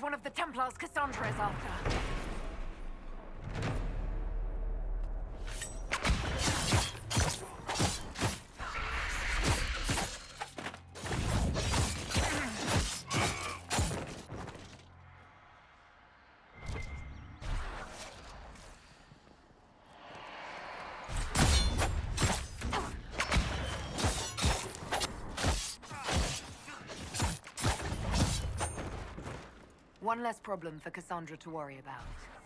One of the Templars Cassandra is after. One less problem for Cassandra to worry about.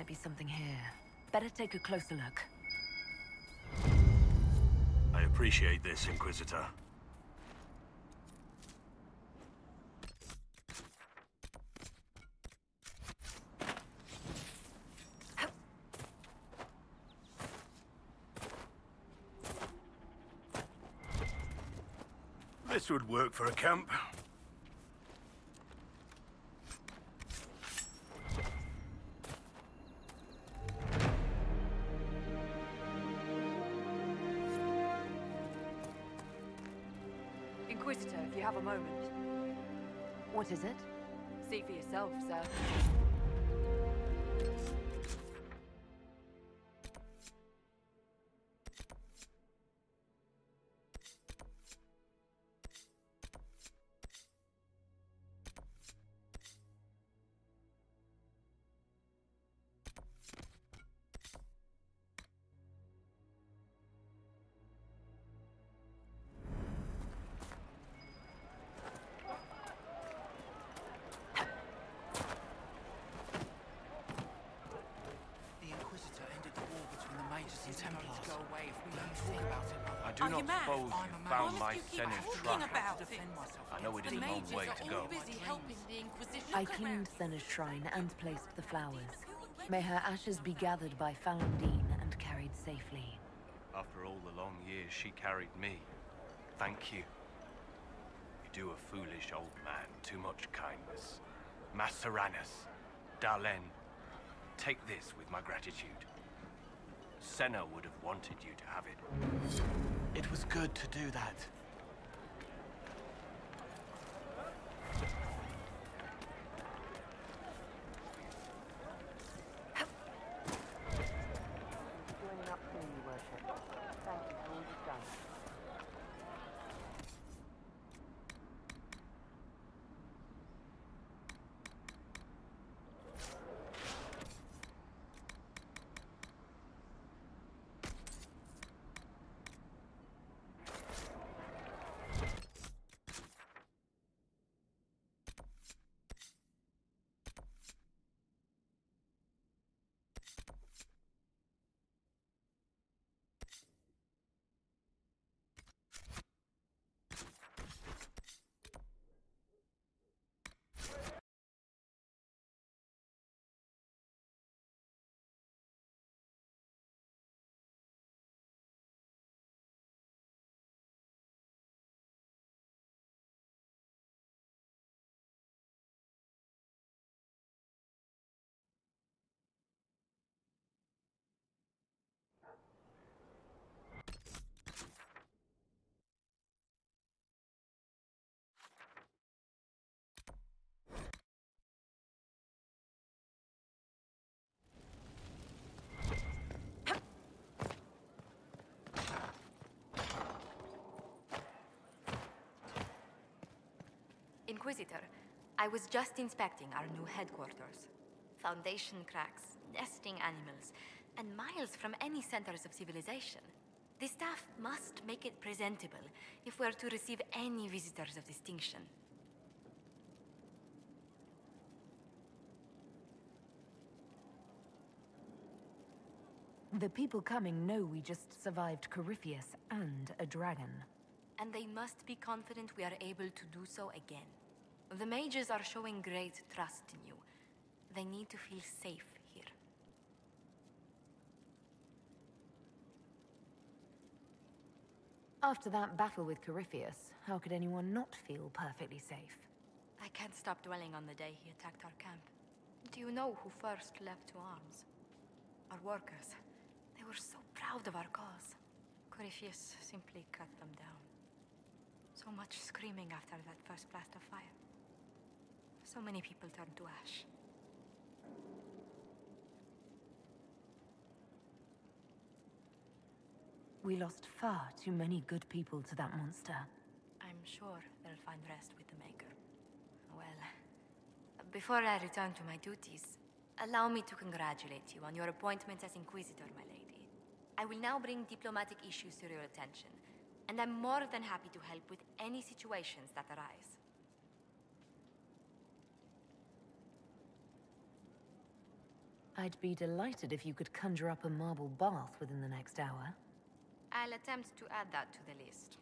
Might be something here. Better take a closer look. I appreciate this, Inquisitor. This would work for a camp. Inquisitor, if you have a moment. What is it? See for yourself, sir. Do Are not oh, you suppose I'm you found What my if you keep Senate shrine. about to defend it? myself I know it is The a long way to go. busy helping the Inquisition. I cleaned. Senna's shrine and placed the flowers. May her ashes be gathered by Falon'Din and carried safely. After all the long years she carried me, thank you. You do a foolish old man too much kindness. Maceranus, da'len, take this with my gratitude. Senna would have wanted you to have it. It was good to do that. Inquisitor. I was just inspecting our new headquarters. Foundation cracks, nesting animals, and miles from any centers of civilization. The staff must make it presentable if we're to receive any visitors of distinction. The people coming know we just survived Corypheus and a dragon. And they must be confident we are able to do so again. The mages are showing great trust in you. They need to feel safe here. After that battle with Corypheus, how could anyone not feel perfectly safe? I can't stop dwelling on the day he attacked our camp. Do you know who first leapt to arms? Our workers. They were so proud of our cause. Corypheus simply cut them down. So much screaming after that first blast of fire. So many people turned to ash. We lost far too many good people to that monster. I'm sure they'll find rest with the Maker. Well, before I return to my duties, allow me to congratulate you on your appointment as Inquisitor, my lady. I will now bring diplomatic issues to your attention, and I'm more than happy to help with any situations that arise. I'd be delighted if you could conjure up a marble bath within the next hour. I'll attempt to add that to the list.